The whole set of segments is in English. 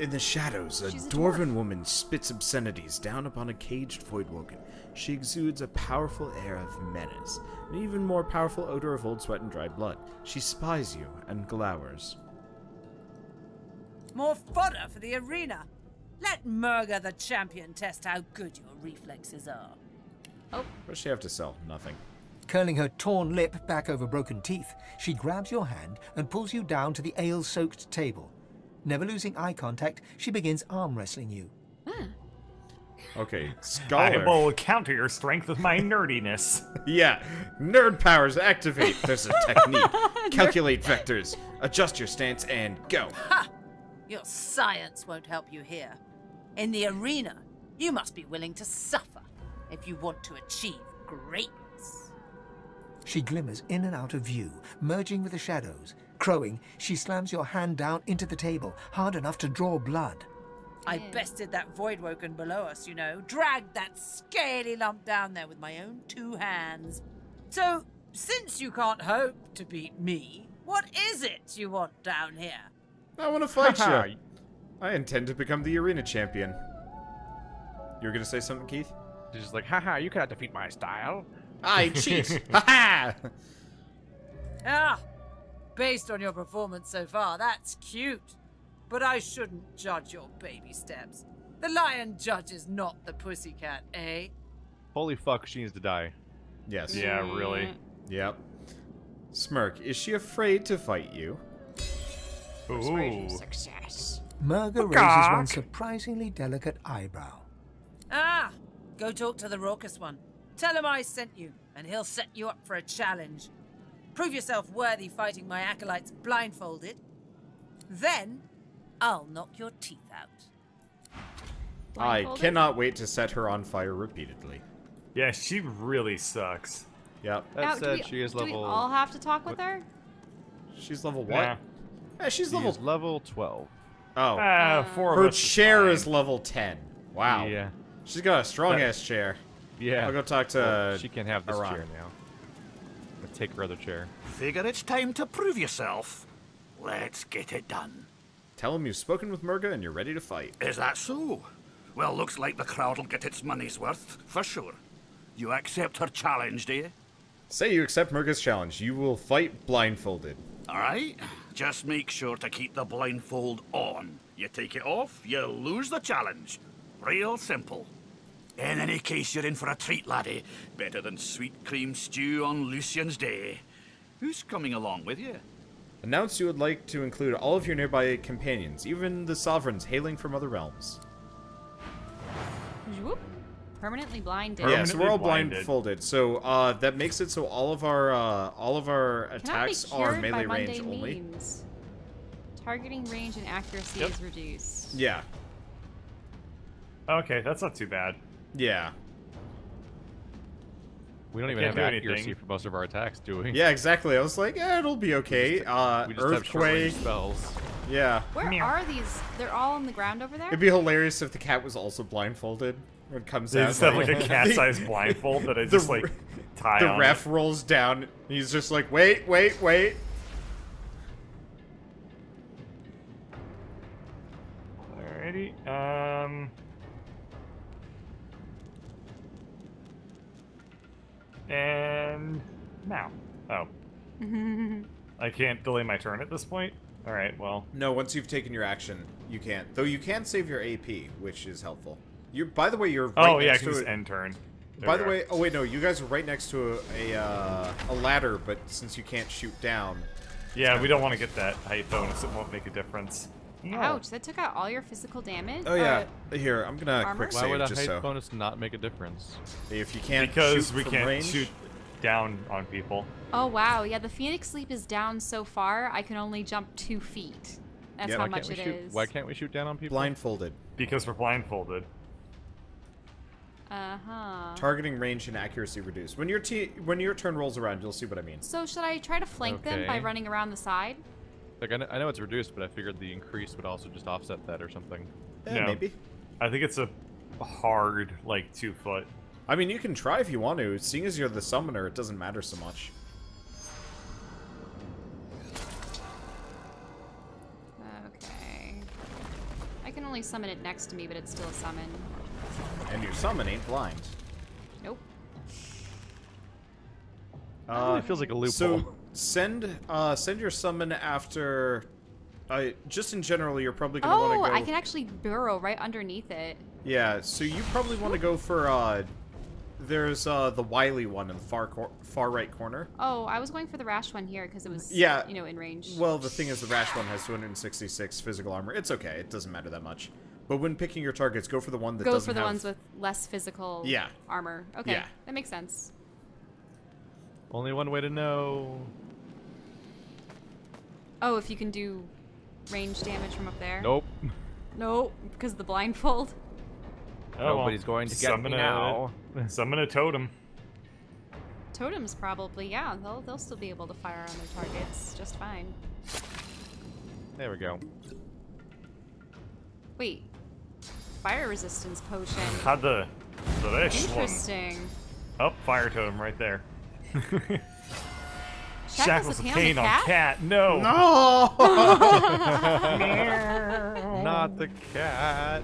In the shadows, a a dwarven woman spits obscenities down upon a caged Voidwoken. She exudes a powerful air of menace, an even more powerful odor of old sweat and dried blood. She spies you and glowers. More fodder for the arena. Let Murga the champion test how good your reflexes are. Oh. What does she have to sell? Nothing. Curling her torn lip back over broken teeth, she grabs your hand and pulls you down to the ale soaked table. Never losing eye contact, she begins arm wrestling you. Ah. Okay, scholar. I will counter your strength with my nerdiness. Yeah, nerd powers activate. There's a technique. Calculate vectors, adjust your stance, and go. Your science won't help you here. In the arena, you must be willing to suffer if you want to achieve greatness. She glimmers in and out of view, merging with the shadows. Crowing, she slams your hand down into the table, hard enough to draw blood. I bested that Voidwoken below us, you know, dragged that scaly lump down there with my own two hands. So, since you can't hope to beat me, what is it you want down here? I want to fight you. I intend to become the arena champion. You were gonna say something, Keith? She's just like, haha, you cannot defeat my style. I cheat. ha ha! Ah, based on your performance so far, that's cute. But I shouldn't judge your baby steps. The lion judges not the pussycat, eh? Holy fuck, she needs to die. Yes. yeah, really. Yep. Smirk, is she afraid to fight you? Ooh. Success. Murga raises one surprisingly delicate eyebrow. Ah, go talk to the raucous one. Tell him I sent you, and he'll set you up for a challenge. Prove yourself worthy fighting my acolytes blindfolded. Then, I'll knock your teeth out. I cannot wait to set her on fire repeatedly. Yeah, she really sucks. Yep. That Now, said, we- she is level. do level. we all have to talk with her? She's level what? Nah. Yeah, she's she level. level 12. Oh. Ah, four her chair fine. is level 10. Wow. Yeah. She's got a strong That- ass chair. Yeah. I'll go talk to. Well, she can have this Aran. chair now. But take her other chair. Figure it's time to prove yourself. Let's get it done. Tell him you've spoken with Murga and you're ready to fight. Is that so? Well, looks like the crowd'll get its money's worth, for sure. You accept her challenge, do you? Say you accept Murga's challenge. You will fight blindfolded. All right. Just make sure to keep the blindfold on. You take it off, you lose the challenge. Real simple. In any case, you're in for a treat, laddie. Better than sweet cream stew on Lucian's Day. Who's coming along with you? Announce you would like to include all of your nearby companions, even the sovereigns hailing from other realms. Whoop. Permanently blinded. yeah, so we're all Permanently blinded. blindfolded. So uh, that makes it so all of our uh, all of our Cannot attacks are melee range mundane only. Targeting range and accuracy Yep. is reduced. Yeah, Okay, that's not too bad. Yeah, We don't I even have do accuracy anything. for most of our attacks, do we? yeah. Exactly. I was like, yeah, it'll be okay. Uh, We just have short earthquake. range spells. Yeah, Where Meow. are these? They're all on the ground over there? it'd be hilarious if the cat was also blindfolded when it comes They out. just have like a cat-sized blindfold that I just like r- tie The on. ref rolls down. And he's just like, wait, wait, wait. Alrighty. Um. And now. Oh. I can't delay my turn at this point. All right. Well. No, once you've taken your action, you can't. Though you can save your AP, which is helpful. You're, by the way, you're. Right oh yeah, next because to a- end turn. There By the are. way, oh wait, no, you guys are right next to a a, uh, a ladder, but since you can't shoot down, Yeah, we don't want to get that height bonus. It won't make a difference. Ouch, that took out all your physical damage? Oh yeah, here I'm gonna armor? quick Why save would a just height so bonus not make a difference? if you can't Because shoot we from can't range, shoot down on people. Oh wow, yeah, the Phoenix Sleep is down so far, I can only jump two feet. That's Yeah, how why much Can't it shoot, is. Why can't we shoot down on people? blindfolded, Because we're blindfolded. Uh-huh. targeting range and accuracy reduced. When your t when your turn rolls around, you'll see what I mean. So should I try to flank them by Okay. running around the side? Like I know, I know it's reduced, but I figured the increase would also just offset that or something. Yeah, No. maybe. I think it's a hard, like, two foot. I mean, you can try if you want to. Seeing as you're the summoner, it doesn't matter so much. Okay. I can only summon it next to me, but it's still a summon. And your summon ain't blind. Nope. Uh, it feels like a loophole. So send uh, send your summon after. Uh, just in general, you're probably gonna Oh, want to go. I can actually burrow right underneath it. Yeah, so you probably want to go for. Uh, there's uh, the Wily one in the far cor- far right corner. Oh, I was going for the rash one here because it was, Yeah. you know, in range. Well, the thing is, the Rash one has 266 physical armor. It's okay. It doesn't matter that much. But when picking your targets, go for the one that Go doesn't for the have... ones with less physical Yeah. armor. Okay, Yeah. that makes sense. Only one way to know. Oh, if you can do range damage from up there. Nope. Nope, because of the blindfold. Oh, well, Nobody's going to get summon me a- now. Summon a totem. Totems probably, yeah. They'll they'll still be able to fire on their targets just fine. There we go. Wait. Fire resistance potion. Had the fresh one. Interesting. Oh, fire totem right there. Shackles Shackles of of Pain pain on cat? cat. No. No! Not the cat.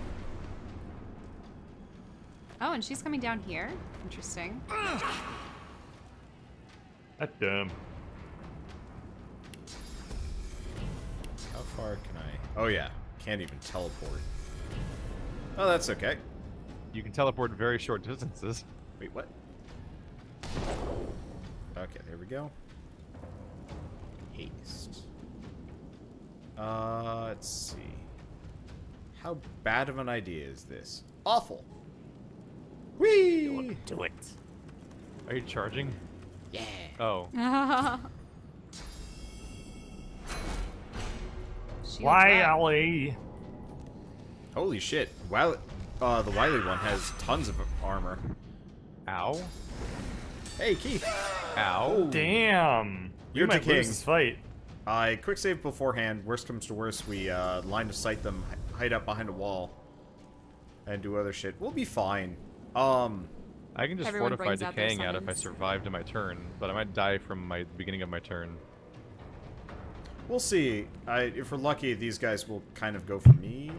Oh, and she's coming down here. Interesting. That dumb. How far can I... Oh, yeah. Can't even teleport. Oh, that's okay. You can teleport very short distances. Wait, what? Okay, there we go. Haste. Uh, let's see. How bad of an idea is this? Awful. Whee! Do it. Are you charging? Yeah. Oh. Shield Why, up. Ellie? Holy shit. Wow. Uh, the Wily one has tons of armor. Ow. Hey, Keith. Ow. Damn. You're we might decaying. lose this fight. I quick save beforehand. Worst comes to worst, we uh, line of sight them, hide up behind a wall, and do other shit. We'll be fine. Um, I can just Everyone fortify brings out decaying out if I summons. survive to my turn, but I might die from my beginning of my turn. we'll see. I, if we're lucky, these guys will kind of go for me.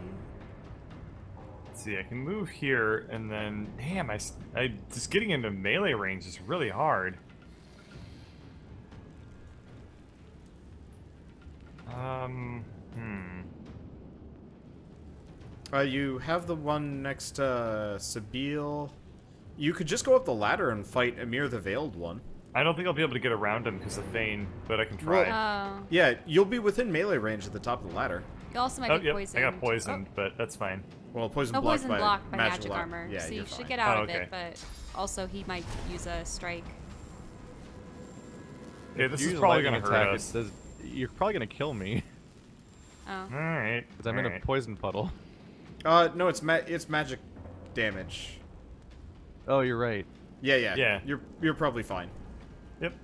Let's see, I can move here, and then, damn, I, I just getting into melee range is really hard. Um, hmm. Uh, you have the one next to Sabil. You could just go up the ladder and fight Emir the Veiled one. I don't think I'll be able to get around him because of Thane, but I can try. Oh. Yeah, you'll be within melee range at the top of the ladder. You also might oh, be yep, poisoned. I got poisoned, but that's fine. Well, poison Oh, no blocked poison by blocked by magic, magical armor. Yeah, so you you're should fine. get out Oh, of it, but also he might use a strike. Yeah, this You is probably gonna hurt attack, us. It says, you're probably gonna kill me Oh. Alright. because I'm in a poison puddle. Uh, no, it's ma- it's magic damage. Oh, you're right. Yeah, yeah. Yeah. You're you're probably fine. Yep.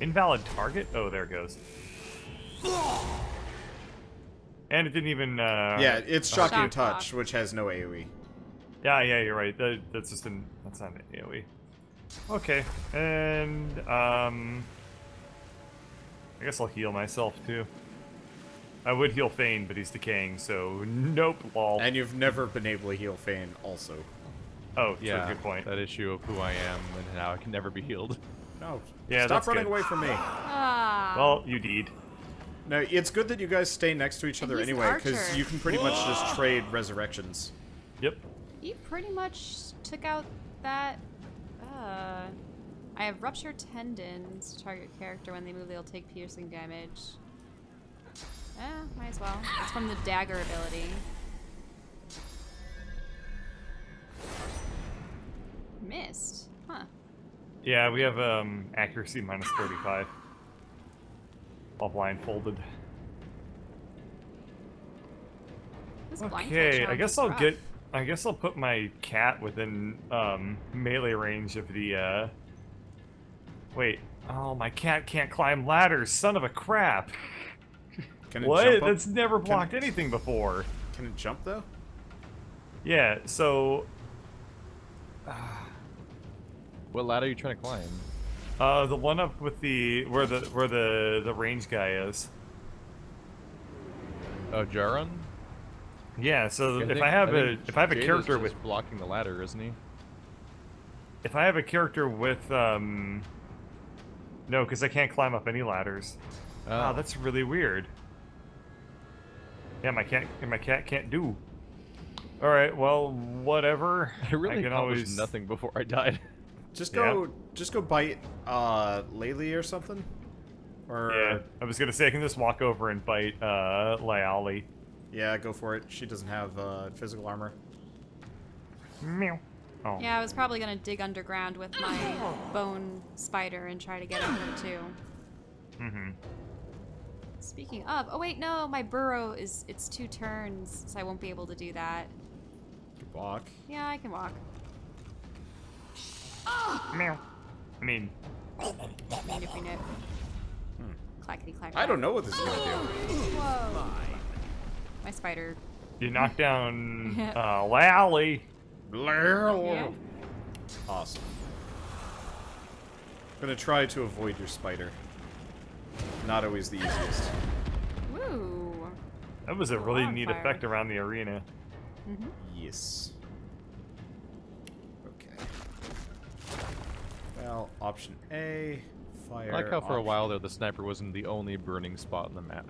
Invalid target? Oh, there it goes. And it didn't even, uh... yeah, it's shocking Shock touch, block. which has no. AOE. Yeah, yeah, you're right. That, that's just an... That's not an AoE. Okay, and, um... I guess I'll heal myself, too. I would heal Fane, but he's decaying, so nope, lol. And you've never been able to heal Fane, also. oh, Yeah, true, good point. that issue of who I am and how I can never be healed. No. Yeah, Stop that's running good. away from me. Ah. Well, you did. No, it's good that you guys stay next to each And other anyway, because you can pretty much just trade resurrections. Yep. he pretty much took out that. Uh, I have ruptured tendons. Target character when they move, they'll take piercing damage. Eh, might as well. It's from the dagger ability. Missed. Huh. Yeah, we have um, accuracy minus 35. While blindfolded. This Okay, I guess I'll rough. get. I guess I'll put my cat within um, melee range of the. Uh... Wait. Oh, my cat can't climb ladders. Son of a crap. Can it What? jump? That's never blocked anything before. Can it jump though? Yeah. So, What ladder are you trying to climb? uh, the one up with the where the where the the range guy is. Oh, Jaron? Yeah, so if think- I have a if I have a Jade is character with blocking the ladder, isn't he? if I have a character with um no, because I can't climb up any ladders. Oh, Wow, that's really weird. Yeah, my cat my cat can't do. All right, well, whatever. I really can always nothing before I died. Just Yeah. go, just go bite uh Laylee or something. Or Yeah, I was gonna say I can just walk over and bite uh Lyali. yeah, go for it. She doesn't have uh, physical armor. Meow. Oh. Yeah, I was probably gonna dig underground with my bone spider and try to get at her too. Mm-hmm. Speaking of, oh wait, no, my burrow is it's two turns, so I won't be able to do that. Walk. Yeah, I can walk. Meow. I mean, Nippy nip. Clackety clack. Hmm. I don't know what this is gonna Whoa. My spider. you knocked down uh Lyali. do. Yeah. Awesome. I'm gonna try to avoid your spider. Not always the easiest. Woo. That was a really neat Bonfire. effect around the arena. Yes. Okay. Well, option A, fire. I like how for a while there the sniper wasn't the only burning spot on the map.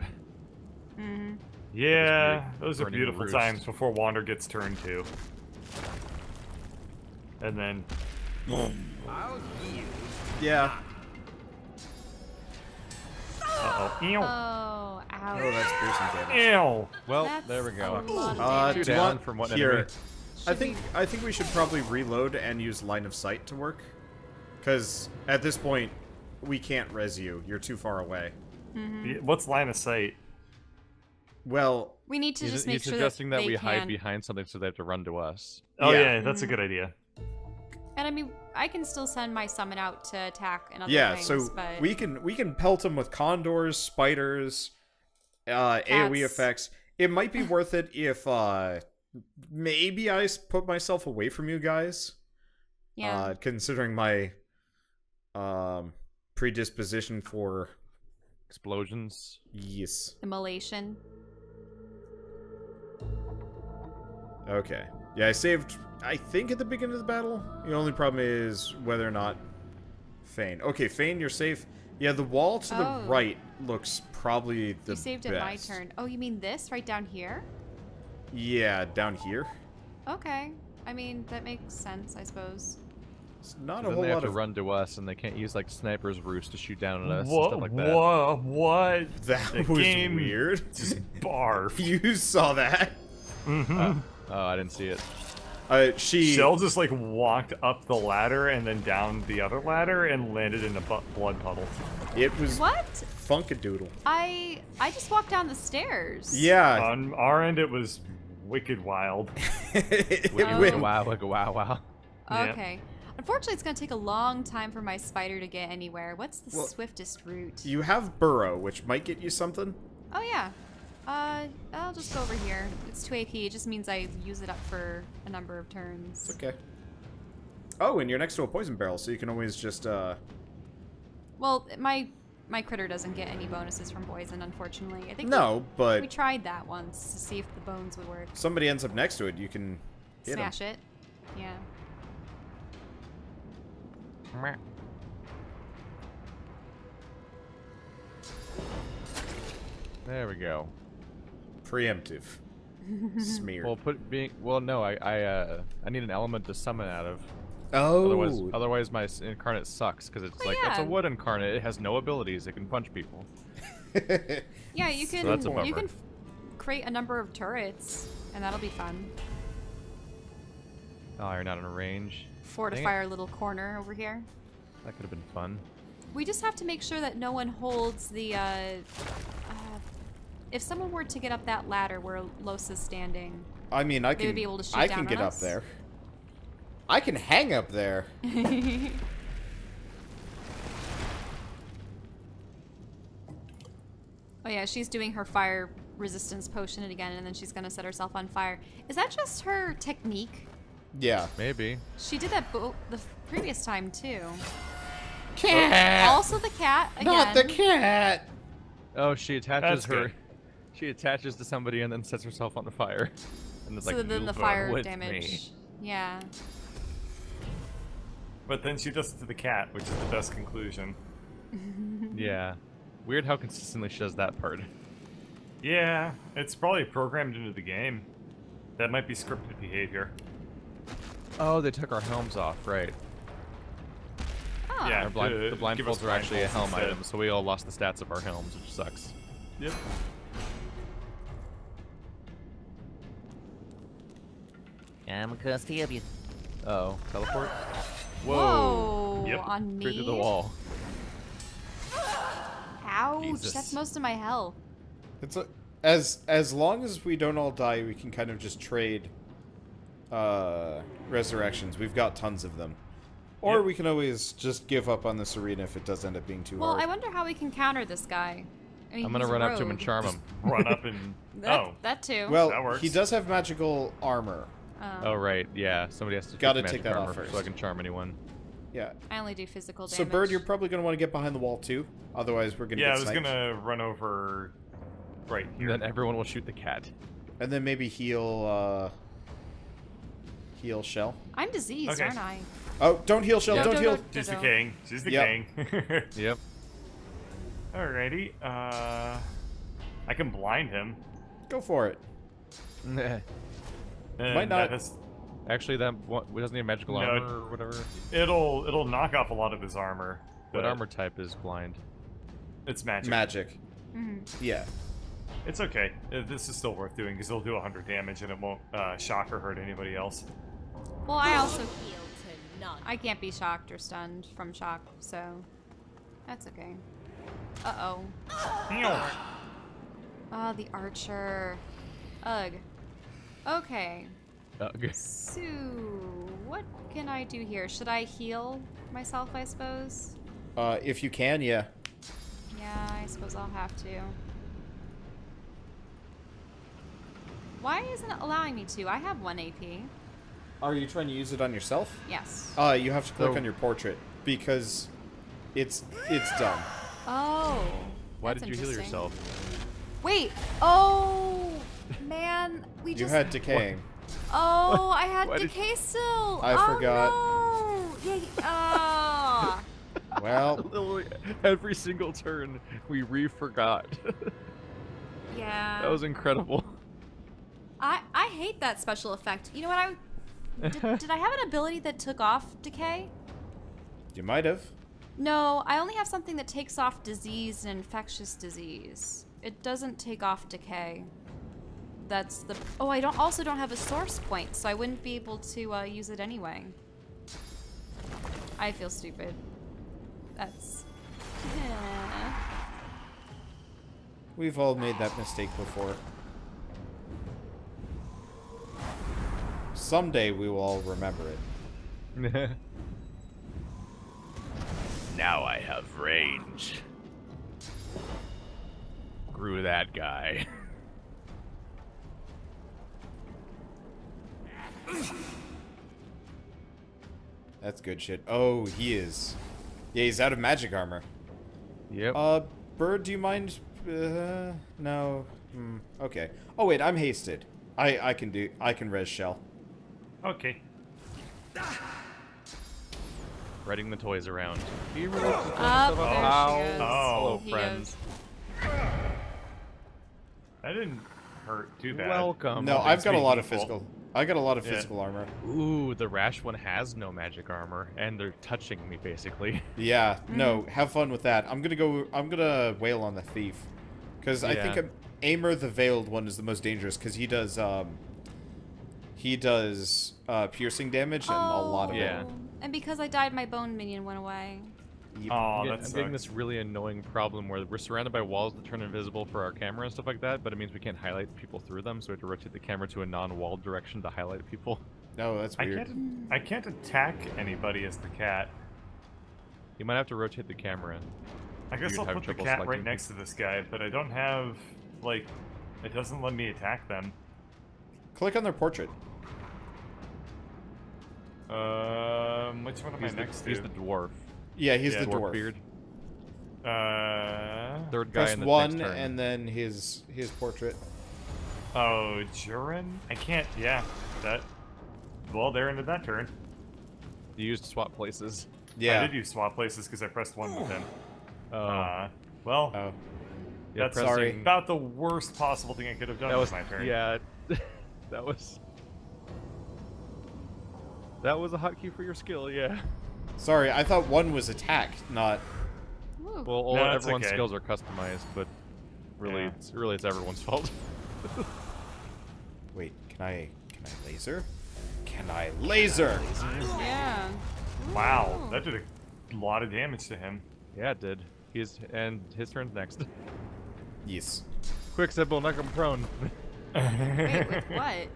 Mm-hmm. Yeah, those are beautiful roost. times before Wander gets turned to. And then Yeah. Uh-oh. Ew. Oh, ow. Oh, that's piercing damage. Ew. Well, That's there we go. lot Uh. Two down from one here. enemy. I think I think we should probably reload and use line of sight to work, because at this point we can't res you. You're too far away. Y- What's line of sight? Well, We need to He's, just he's make sure suggesting that, they we can... hide behind something so they have to run to us. Oh Yeah. yeah, that's a good idea. And I mean, I can still send my summon out to attack and other yeah. things, So but we can we can pelt them with condors, spiders, uh, AOE effects. It might be worth it if uh, maybe I put myself away from you guys. yeah. Uh, considering my um predisposition for Explosions. yes. Immolation. Okay. Yeah, I saved, I think, at the beginning of the battle. The only problem is whether or not Fane. Okay, Fane, you're safe. Yeah, the wall to the Oh. right looks probably the you saved best. it my turn. Oh, you mean this right down here? Yeah, down here. Okay. I mean, that makes sense, I suppose. It's not a then whole they have lot to of... run to us, and they can't use like sniper's roost to shoot down at us and What? stuff like that. What? What? That The was game weird. Just barf. you saw that. Mm -hmm. Oh, I didn't see it. Uh, she... Shell just like walked up the ladder and then down the other ladder and landed in a blood puddle. It was What? funkadoodle. I I just walked down the stairs. Yeah. On our end, it was wicked wild. It Like, Oh. went- wow, like a wow, wow. Yeah. Okay. Unfortunately, it's gonna take a long time for my spider to get anywhere. What's the Well, swiftest route? You have Burrow, which might get you something. Oh yeah. Uh, I'll just go over here. It's 2 AP. It just means I use it up for a number of turns. Okay. Oh, and you're next to a poison barrel, so you can always just, uh... Well, my my critter doesn't get any bonuses from poison, unfortunately. I think No, we, but we tried that once to see if the bones would work. somebody ends up next to it, you can hit 'em. Smash it. Yeah. There we go. Preemptive. Smear. Well, put being well, no, I I uh I need an element to summon out of. oh. Otherwise, otherwise my incarnate sucks because it's Oh, like it's a wood incarnate. It has no abilities. It can punch people. Yeah, you can that's a you bummer. can f- create a number of turrets, and that'll be fun. Oh, you're not in a range. Fortify our little corner over here. That could have been fun. We just have to make sure that no one holds the. Uh, uh, if someone were to get up that ladder where Los is standing, I mean, I They can. be able to shoot I can on get up there. I can hang up there. Oh yeah, she's doing her fire resistance potion again, and then she's gonna set herself on fire. Is that just her technique? Yeah. Maybe. She did that bo- the previous time too. Cat. Also the cat again. Not the cat. Oh, she attaches That's her. good. She attaches to somebody and then sets herself on the fire. And it's so like, then the fire with damage. me." Yeah. But then she does it to the cat, which is the best conclusion. Yeah. Weird how consistently she does that part. Yeah, it's probably programmed into the game. That might be scripted behavior. Oh, they took our helms off, right. Oh. Yeah. Blind, the give us blindfolds are actually a helm instead. item, so we all lost the stats of our helms, which sucks. Yep. I'm a custodian. Oh, teleport? Whoa. Yep, On me. Straight through the wall. Ouch. Jesus. That's most of my health. It's a, as as long as we don't all die, we can kind of just trade uh, resurrections. We've got tons of them, or Yep. we can always just give up on this arena if it does end up being too Well, hard. I wonder how we can counter this guy. I mean, I'm gonna he's a run up to him and charm him. Run up and That, oh, that too. well, that works. he does have magical armor. Um, Oh right, yeah. Somebody has to Gotta take, take magic that off first. so I can charm anyone. Yeah. I only do physical damage. So, Bird, you're probably going to want to get behind the wall too. Otherwise, we're going to yeah. I was sniped. gonna run over right And here. then everyone will shoot the cat. And then maybe heal. Uh, heal Shell. I'm diseased, Okay. aren't I? Oh, don't heal Shell. No, don't no, heal. no. She's the king. She's Yep. decaying. Yep. Alrighty. Uh, I can blind him. Go for it. And Might that not- has- Actually, that one, doesn't he have magical No, armor or whatever? it'll it'll knock off a lot of his armor. What but armor type is blind? It's magic. Magic. Mhm. Yeah. It's okay. Uh, This is still worth doing because it'll do 100 damage and it won't uh, shock or hurt anybody else. Well, I also Yield to none. I can't be shocked or stunned from shock, so that's okay. Uh oh. Oh, the archer. Ugh. Okay. Ugh. So, what can I do here? Should I heal myself, I suppose? Uh, if you can, yeah. Yeah, I suppose I'll have to. Why isn't it allowing me to? I have one AP. Are you trying to use it on yourself? Yes. Uh, you have to click So- on your portrait because it's it's done. Oh. Why that's did you heal yourself? Wait. Oh, man. We You just. had decaying. Oh, I had Why did- decay still. I oh, forgot. No. Yeah. Ah. Well, every single turn, we re-forgot. yeah. that was incredible. I I hate that special effect. You know what I? Did, did I have an ability that took off decay? you might have. No, I only have something that takes off disease and infectious disease. It doesn't take off decay. That's the. Oh, I don't. Also, don't have a source point, so I wouldn't be able to uh, use it anyway. I feel stupid. That's. Yeah. We've all made that mistake before. Someday we will all remember it. now I have range. Screw that guy. That's good shit. Oh, he is. Yeah, he's out of magic armor. Yep. Uh, Bird, do you mind? Uh, no. Hmm. Okay. Oh wait, I'm hasted. I I can do. I can res shell. Okay. Spreading the toys around. Do you really have to throw Up there she goes. Oh. Hello, friends. That didn't hurt too bad. Welcome. no, I've got a lot of equal. physical. I got a lot of Yeah. physical armor. Ooh, the rash one has no magic armor, and they're touching me basically. Yeah. No. Mm. Have fun with that. I'm gonna go. I'm gonna wail on the thief, because I think Yeah. um, Aimer the Veiled one is the most dangerous because he does um. He does uh, piercing damage and a lot of Oh, it. Yeah. And because I died, my bone minion went away. Yep. Oh, I'm getting- I'm getting this really annoying problem where we're surrounded by walls that turn invisible for our camera and stuff like that, but it means we can't highlight people through them, so we have to rotate the camera to a non-walled direction to highlight people. No, that's I weird. can't. I can't attack anybody as the cat. You might have to rotate the camera. I guess I'll put the cat selecting right next to this guy, but I don't have like. It doesn't let me attack them. Click on their portrait. Um, which one am He's I the, next he's the dwarf. Yeah, he's Yeah, the dwarf dwarf. beard. Uh. Third guy Press in the one next turn. and then his his portrait. Oh, Jurin? I can't. Yeah, that. Well, they're into that turn. You used swap places. Yeah. I did use swap places because I pressed one with him. Oh, Uh, well, Oh. yeah, that's sorry. about the worst possible thing I could have done That with was my turn. Yeah, that was. That was a hotkey for your skill, yeah. Sorry, I thought one was attack, not. Well, all, No, it's everyone's okay. skills are customized, but really, Yeah. it's really it's everyone's fault. Wait, can I can I laser? Can I laser? yeah. Wow, Ooh. that did a lot of damage to him. yeah, it did. He's and his turn's next. Yes. Quick, Sybil, knock him prone. Wait, with what?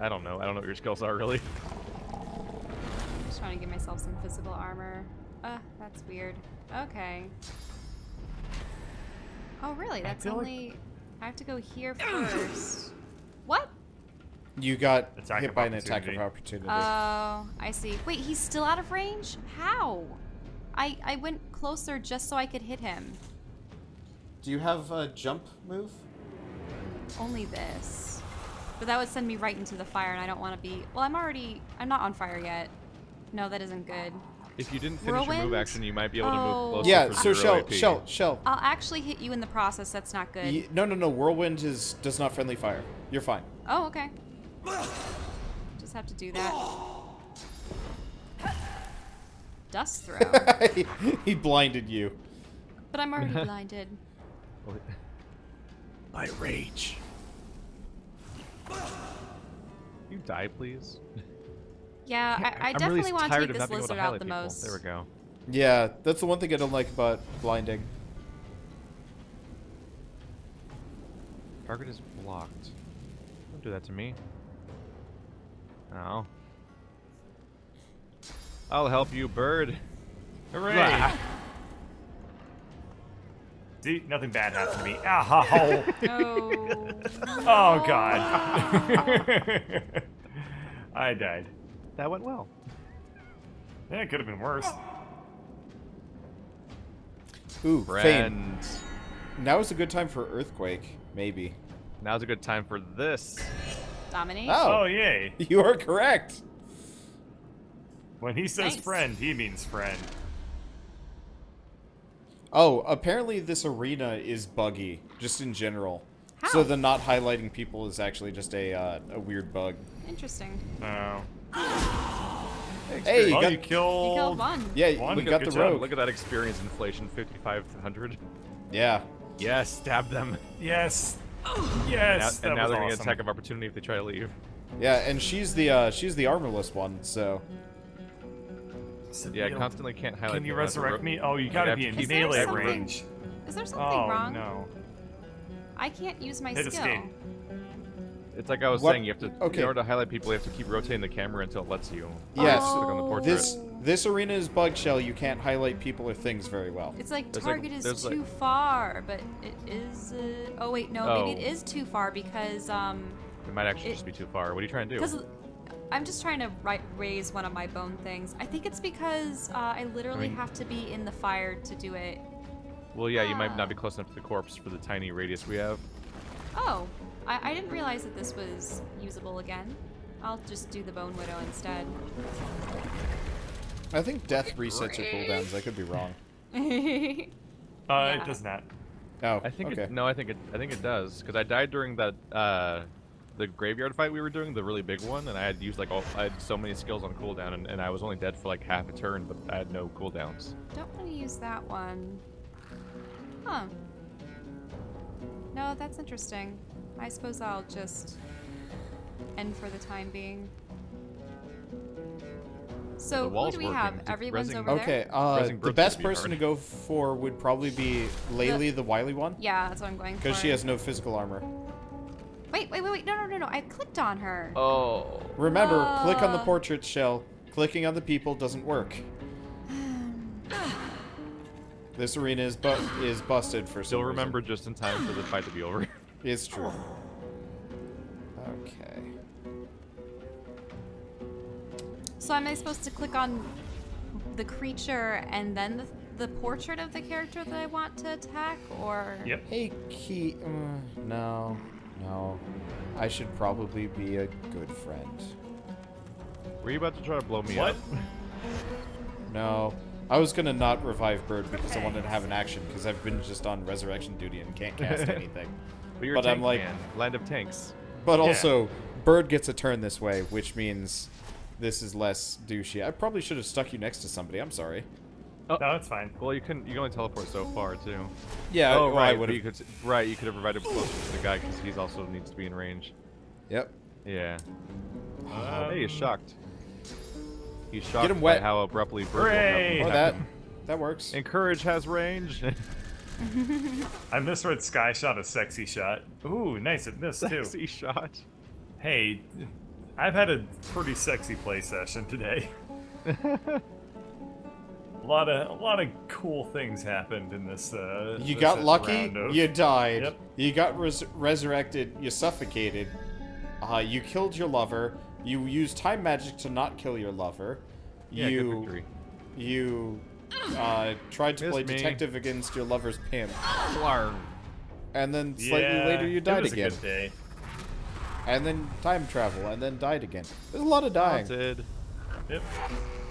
I don't know. I don't know what your skills are really. I'm just trying to give myself some physical armor. Uh, that's weird. Okay. Oh, really? That's feel like- only. I have to go here first. what? You got Attack hit by an attack of opportunity. opportunity. Oh, I see. Wait, he's still out of range? How? I I went closer just so I could hit him. Do you have a jump move? Only this. But that would send me right into the fire, and I don't want to be. Well, I'm already. I'm not on fire yet. No, that isn't good. If you didn't finish your move action, you might be able to move closer Yeah. for So zero shell, AP. shell, shell. I'll actually hit you in the process. That's not good. Ye- no, no, no. Whirlwind is does not friendly fire. You're fine. Oh, okay. Just have to do that. Dust throw. he blinded you. but I'm already blinded. My rage. You die, please. Yeah, I, I definitely really want to take this not being able to lizard out the people. most. There we go. Yeah, that's the one thing I don't like about blinding. Target is blocked. Don't do that to me. Oh. I'll help you, bird. Hooray! See, nothing bad happened to me. Ah, Ow! Oh. oh God! I died. That went well. Yeah, it could have been worse. Ooh, Fane. Friends. Now is a good time for earthquake. Maybe. Now's a good time for this. Dominate? Oh, Oh yay! you are correct. When he says Nice. friend, he means friend. Oh, apparently this arena is buggy, just in general. How? So the not highlighting people is actually just a uh, a weird bug. Interesting. Oh. Hey, you oh, got you killed. You killed one. yeah, One. we Good- got good the job. Look at that experience inflation, 5,500. Yeah. Yes, stab them. Yes. Now, Yes. and that now was they're gonna get attack of opportunity if they try to leave. Yeah, and she's the uh, she's the armorless one, so Yeah, It'll- constantly can't highlight. Can you resurrect me? Oh, you gotta be in keep- Is there melee range. Is there something Oh wrong? no. I can't use my Hit skill. escape. It's like I was What- saying, you have to, okay. in order to highlight people, you have to keep rotating the camera until it lets you. Yes. Click on the Oh. portrait. this this arena is bug shell. You can't highlight people or things very well. It's like There's like- target is too like- far, but it is. Uh, oh wait, no, maybe it Oh. too far because um, It might actually It- just be too far. What are you trying to do? because I'm just trying to right, raise one of my bone things. I think it's because uh, I literally mean- have to be in the fire to do it. Well, yeah, you might Ah. not be close enough to the corpse for the tiny radius we have. Oh, I, I didn't realize that this was usable again. I'll just do the bone widow instead. I think death resets your cooldowns. I could be wrong. Uh, Yeah. it does not. Oh, I think okay. it, no, I think it, I think it does because I died during that uh, the graveyard fight we were doing, the really big one, and I had used like all, I had so many skills on cooldown, and, and I was only dead for like half a turn, but I had no cooldowns. Don't want to use that one. Huh. No, that's interesting. I suppose I'll just end for the time being. So The who do we working. have? It's Everyone's rezzing- over there. Okay, uh, the best would be person to go for would probably be Laylee, the wily one, Yeah, that's what I'm going for. because she has no physical armor. Wait, wait, wait, wait! No, no, no, no! I clicked on her. Oh, Remember, click on the Uh. portrait shell. Clicking on the people doesn't work. This arena is bu- is busted for some still reason. remember just in time for the fight to be over. It's true. Okay. So am I supposed to click on the creature and then the the portrait of the character that I want to attack, or Yep. Hey, Key. Uh, no, no. I should probably be a good friend. Were you about to try to blow me What? up? No. I was gonna not revive Bird because I wanted to have an action because I've been just on resurrection duty and can't cast anything. But, you're But a I'm like- man. Land of tanks. But Yeah. also, Bird gets a turn this way, which means this is less douchey. I probably should have stuck you next to somebody. I'm sorry. Oh. No, it's fine. Well, you couldn't. You can only teleport so far too. Yeah. oh, well, I right. would but you could. Right. You could have provided closer to the guy because he's also needs to be in range. Yep. Yeah. Um, hey, he's shocked. He's shocked Get him by wet. how abruptly Bird Hooray! Oh, that that works. Encourage has range. I misread Sky Shot a sexy shot. Ooh, nice. It missed too. Sexy shot. Hey, I've had a pretty sexy play session today. a lot of a lot of cool things happened in this. Uh, You this got lucky. of- You died. Yep. You got res- resurrected. You suffocated. Uh, you killed your lover. You used time magic to not kill your lover. Yeah, you good victory. you uh, tried to Missed play me. detective against your lover's pimp, Blarg. and then slightly Yeah, later you it died was again, A good day. and then time travel, and then died again. There's a lot of dying. Haunted. Yep.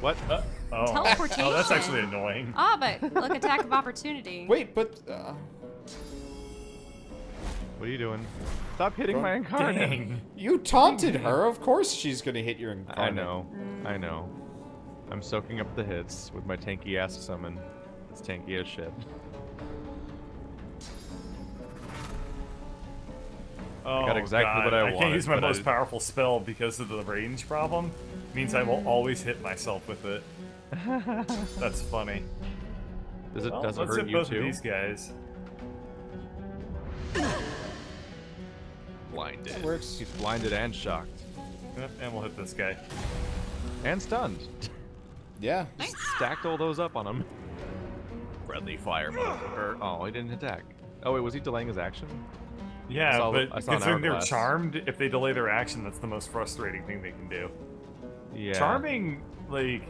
What? Uh, oh. Teleportation. Oh, that's actually annoying. ah, but look, attack of opportunity. Wait, but uh, What are you doing? Stop hitting Bro, my incarnate. Dang. you taunted her. Of course she's gonna hit your incarnate. I incarnate. know. I know. I'm soaking up the hits with my tanky ass summon. It's tanky as shit. Oh, got exactly God. what I I can't use my but I most powerful spell because of the range problem. Means I will always hit myself with it. That's funny. Does it Well, does it let's hurt hit you both too? of these guys. Blinded. That works. He's blinded and shocked. Yep, and we'll hit this guy. And stunned. Yeah. Just stacked all those up on him. Friendly fire, motherfucker. Oh, he didn't attack. Oh wait, was he delaying his action? Yeah, saw- but I considering they're hourglass. charmed, if they delay their action, that's the most frustrating thing they can do. Yeah. Charming, like,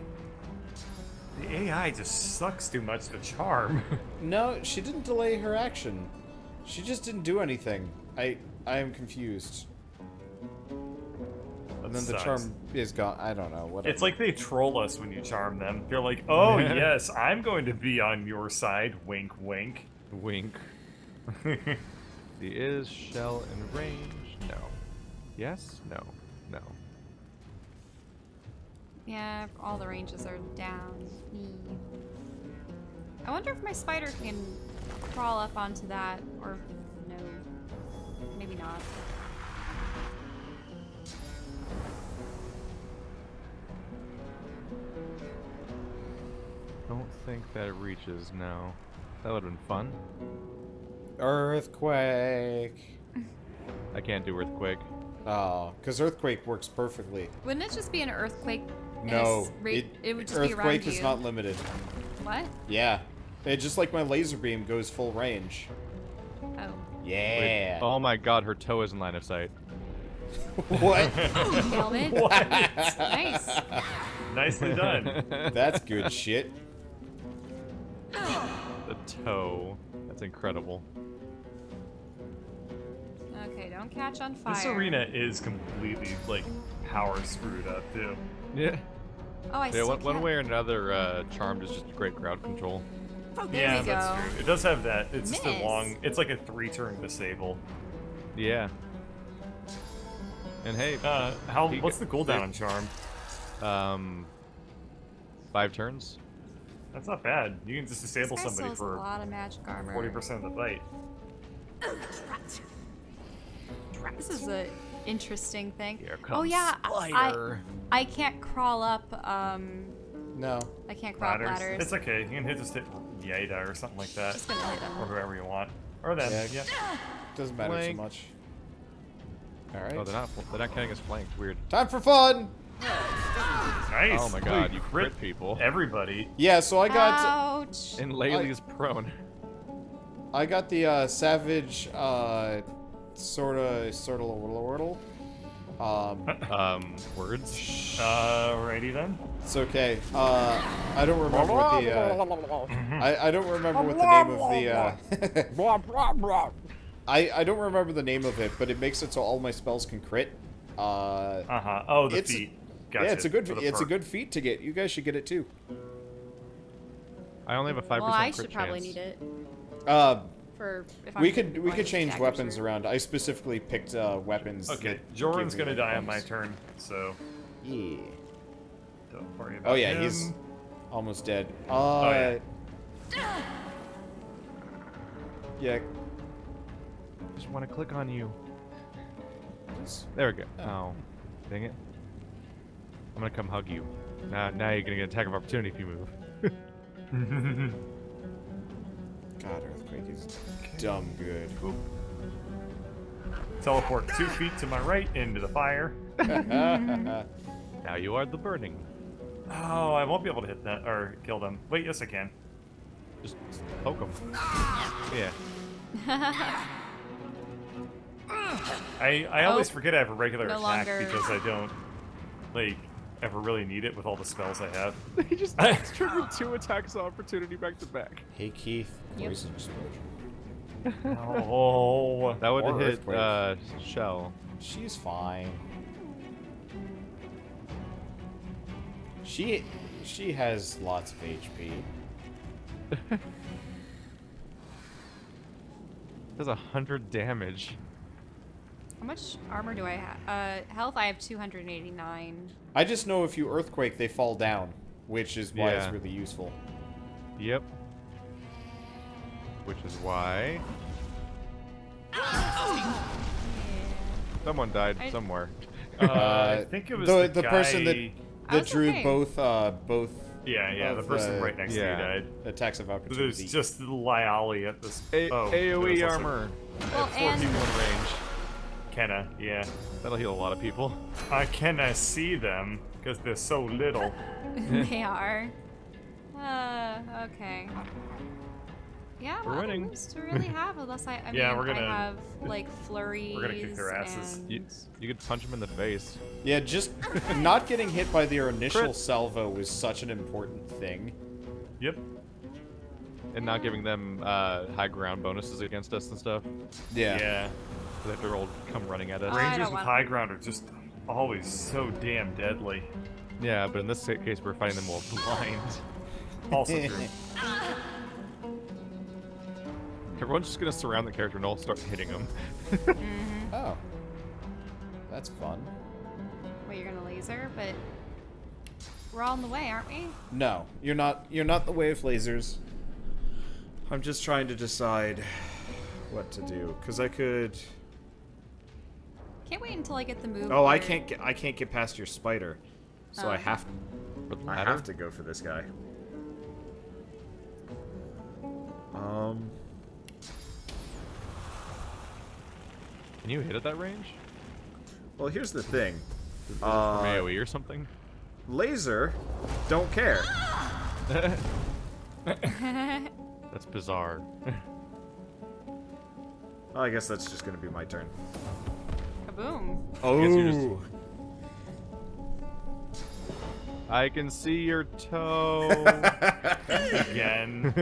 the AI just sucks too much to charm. No, she didn't delay her action. She just didn't do anything. I I am confused. And then the charm is gone. I don't know. Whatever. It's like they troll us when you charm them. They're like, "Oh yes, I'm going to be on your side." Wink, wink. Wink. He is shell in range. No. Yes. No. No. Yeah, all the ranges are down. I wonder if my spider can crawl up onto that, or no. Maybe not. Don't think that it reaches. No. That would have been fun. earthquake. I can't do earthquake. Oh, because earthquake works perfectly. Wouldn't it just be an earthquake? No, it, it would just be around earthquake you. is not limited. What? Yeah, it just like my laser beam goes full range. Oh. Yeah. Wait, oh my god, her toe is in line of sight. what? Oh, nailed. What? Nice. Nicely done. That's good shit. The toe. That's incredible. Okay, don't catch on fire. this arena is completely like power screwed up too. Yeah. Oh, I Yeah, one, one way or another, uh, Charmed is just great crowd control. There yeah, we that's go. true. It does have that. It's just a long. It's like a three-turn disable. Yeah. And hey, Uh, how? He- What's the cooldown on charm? um, five turns. That's not bad. You can just disable somebody still has a for lot of magic armor. forty percent of the fight. This is a interesting thing. Oh yeah, I, Spider. I can't crawl up. Um, No. I can't crawl up Ladders. ladders. It's okay. You can hit just hit Yada or something like that, Just gonna hit him. or whoever you want, or them. Yeah. Yeah. Doesn't matter Flank. so much. All right. Oh, they're not. They're not counting as flanked. Weird. Time for fun. Nice. Oh my god, you crit people. Everybody. Yeah. So I got Ouch. And Laylee's prone. I got the uh, savage uh, sorta sorta wordle wordle. Um, Um, words. Alrighty then. it's okay. Uh, I don't remember what the. Uh, I I don't remember what the name of the. Uh, I I don't remember the name of it, but it makes it so all my spells can crit. Uh, Uh huh. Oh, the feet. Gotcha. yeah, it's a good for the it's a good feat to get. You guys should get it too. I only have a five Well, percent I crit should probably need it Uh, for if I'm we could we could change weapons sure. around. I specifically picked uh, weapons. Okay, that Joran's gonna die on my turn, so Yeah. don't worry about Oh yeah, him. he's almost dead. Uh, Oh, yeah. yeah. Just want to click on you. There we go. Oh, dang it. I'm gonna come hug you. Now, now you're gonna get an attack of opportunity if you move. God, earthquake is dumb good. Teleport two feet to my right into the fire. Now you are the burning. Oh, I won't be able to hit that or kill them. Wait, yes I can. Just poke them. Yeah. I I always Oh, forget I have a regular no attack longer. because I don't like ever really need it with all the spells I have. he just triggered two attacks of opportunity back to back. hey Keith, Yep. poison explosion. Oh, That would Or have hit earthquake. uh, Shell. She's fine. She she has lots of HP. Does a hundred damage. How much armor do I have? Uh, health I have 289. I just know if you earthquake, they fall down, which is why it's really useful. Yep. Which is why. Someone died I- somewhere. Uh, I think it was the, the, the person that guy- that drew okay. both uh both Yeah, yeah, the person uh, right next yeah. to you died. attacks of opportunity. There's opportunity. just Lyali at this. A- oh, there was AoE also armor. Well, Four and people in range. Kenna, yeah. That'll heal a lot of people. I cannot see them because they're so little. they are. Uh, okay. Yeah, We're what other winning. moves to really have unless I, I Yeah, mean, we're gonna- I have like flurries. kick their asses. And... You, you could punch them in the face. Yeah, just not getting hit by their initial Crit. salvo was such an important thing. Yep. And not giving them uh, high ground bonuses against us and stuff. Yeah. Yeah. So they have to roll, come running at us. I Rangers with high ground are just always so damn deadly. Yeah, but in this case, we're fighting them while blind. Also true. Everyone's just gonna surround the character and all start hitting them. Mm-hmm. Oh. That's fun. Wait, you're gonna laser, but we're all in the way, aren't we? No, you're not you're not the way of lasers. I'm just trying to decide what to do cuz I could Can't wait until I get the move. Oh, I can't get I can't get past your spider. So I Oh. have For the I have to go for this guy. Um Can you hit at that range? well, here's the thing. From Uh, AoE or something? laser don't care. That's bizarre. Well, I guess that's just going to be my turn. Kaboom. Oh. guess just- I can see your toe. Again.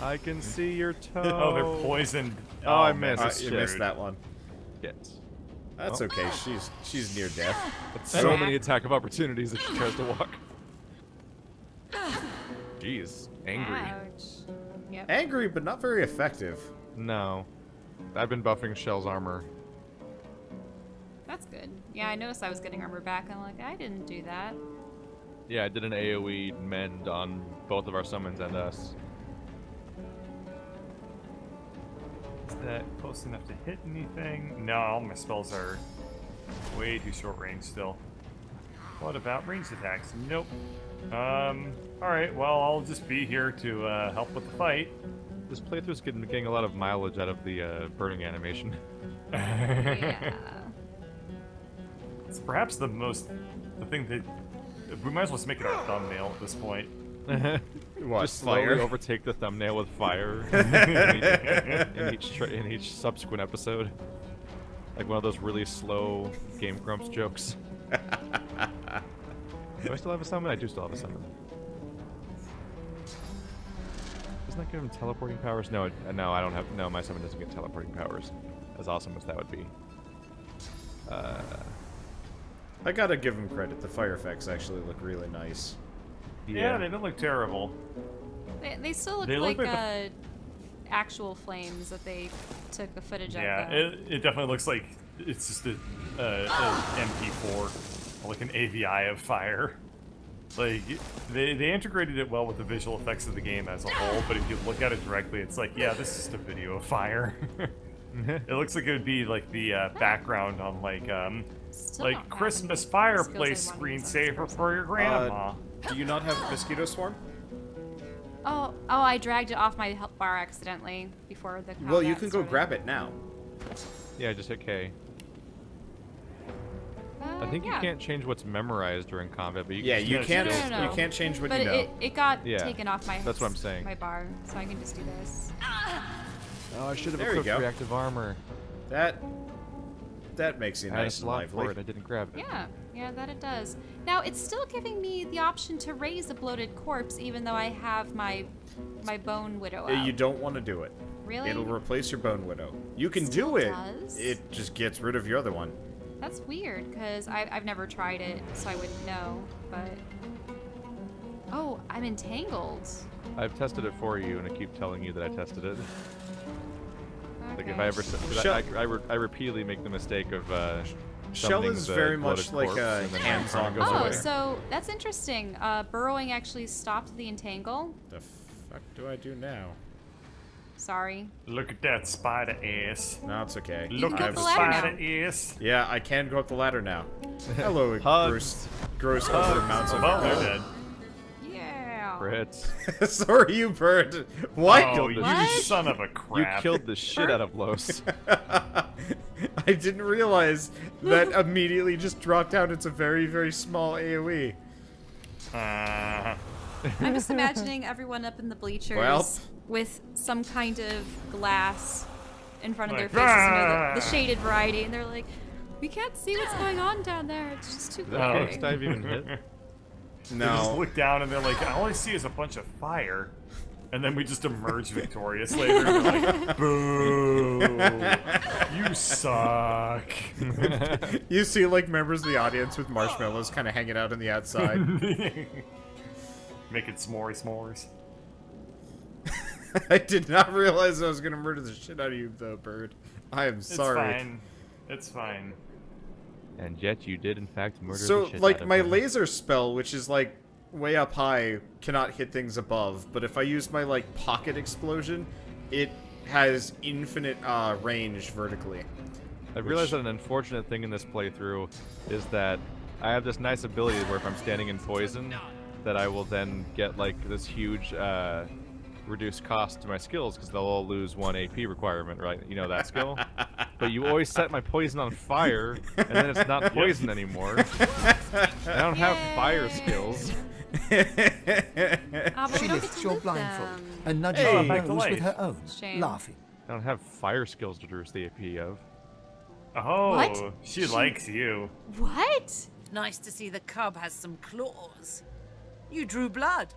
I can see your toe. Oh, they're poisoned. Oh, I missed. Uh, this you missed that one. Shit. That's Oh. okay. She's she's near death. That's so many attack of opportunities if she tries to walk. Jeez, angry. Ouch. Yep. Angry, but not very effective. No. I've been buffing Shell's armor. That's good. Yeah, I noticed I was getting armor back. And I'm like, I didn't do that. Yeah, I did an AoE mend on both of our summons and us. Is that close enough to hit anything? No, all my spells are way too short range still. What about ranged attacks? Nope. Um, alright, well, I'll just be here to uh, help with the fight. This playthrough's getting, getting a lot of mileage out of the uh, burning animation. Yeah. It's perhaps the most, the thing that, we might as well just make it our thumbnail at this point. What? Just slowly fire? overtake the thumbnail with fire in each, in each, in each subsequent episode. Like one of those really slow Game Grumps jokes. do I still have a summon? I do still have a summon. Doesn't that give him teleporting powers? No, no, I don't have. No, my summon doesn't get teleporting powers. As awesome as that would be. Uh, I gotta give him credit. The fire effects actually look really nice. Yeah, they don't look terrible. They, they still look They like, look like uh, actual flames that they took the footage Yeah, of. though. it, it definitely looks like it's just a, uh, an MP4, like an AVI of fire. Like they they integrated it well with the visual effects of the game as a whole, but if you look at it directly, it's like, yeah, this is just a video of fire. it looks like it would be like the uh, background on like um Still like Christmas fireplace skills I wanna use on this screensaver for your grandma. Uh, do you not have a mosquito swarm? Oh, oh! I dragged it off my health bar accidentally before the. Well, you combat can go grab it now. yeah, just hit K. I Uh, think yeah. you can't change what's memorized during combat, but you Yeah, can you can't. No, no, no. You can't change what But you know. it, it got Yeah, taken off my. that's what I'm saying. My bar, so I can just do this. Oh, I should have There equipped reactive armor. That that makes you a nice and slot for it. I didn't grab it. Yeah, yeah, that it does. Now it's still giving me the option to raise a bloated corpse, even though I have my my bone widow. Out. You don't want to do it. Really? It'll replace your bone widow. You can Still do it. does? It just gets rid of your other one. That's weird because I've never tried it, so I wouldn't know. But oh, I'm entangled. I've tested it for you, and I keep telling you that I tested it. Like if I ever, Shell- I, I, I, re- I repeatedly make the mistake of uh, Shell is the very much like a and then my hands-on Oh, away. so that's interesting. Uh, burrowing actually stopped the entangle. The fuck do I do now? Sorry. Look at that spider ass. No, it's okay. Look at up the the ladder spider ass. Yeah, I can go up the ladder now. Hello, gross, gross over mounts of Oh, they're dead. Yeah. Fritz, Sorry, you bird. What? Oh, you What? son of a crap. you killed the shit out of Los. I didn't realize that immediately just dropped out. It's a very, very small. AoE. Uh, I'm just imagining everyone up in the bleachers Well. with some kind of glass in front of their Like, faces, you know, the, the "Ah." shaded variety, and they're like, "We can't see what's going on down there. It's just too That glaring." first dive even hit? They just No. look down and they're like, all I see is a bunch of fire. And then we just emerge victorious later. And we're like, boo. You suck. You see, like, members of the audience with marshmallows kind of hanging out on the outside. Making s'mores s'mores. I did not realize I was going to murder the shit out of you, though, bird. I am It's sorry. It's fine. It's fine. And yet you did in fact murder So, the shit out like, my him. laser spell, which is, like, way up high, cannot hit things above. But if I use my, like, pocket explosion, it has infinite uh, range vertically. I realized that an unfortunate thing in this playthrough is that I have this nice ability where if I'm standing in poison, that I will then get like this huge uh, reduced cost to my skills because they'll all lose one AP requirement, right? You know that skill. but you always set my poison on fire, and then it's not poison anymore. I don't have fire skills. Ah, She we don't get lifts your blindfold them. and nudges Hey. your nose with her own, Shame. laughing. I don't have fire skills to reduce the AP of. Oh, What? she She- likes you. What? Nice to see the cub has some claws. You drew blood.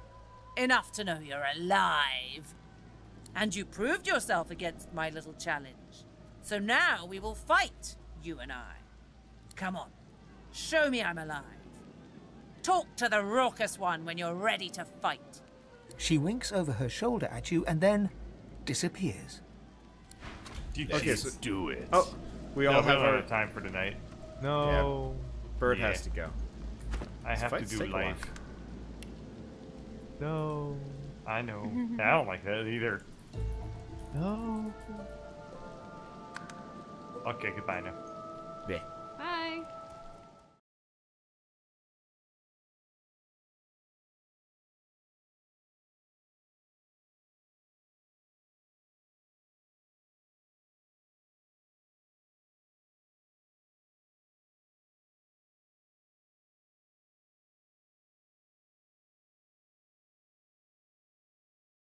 Enough to know you're alive. And you proved yourself against my little challenge. So now we will fight, you and I. Come on. Show me I'm alive. Talk to the raucous one when you're ready to fight. She winks over her shoulder at you and then disappears. You Okay, just so- do it. Oh, we no, all we have our... time for tonight. No. Bird Yeah. has to go. I have to do take a life. No. I know. I don't like that either. No. Okay, goodbye now. Yeah.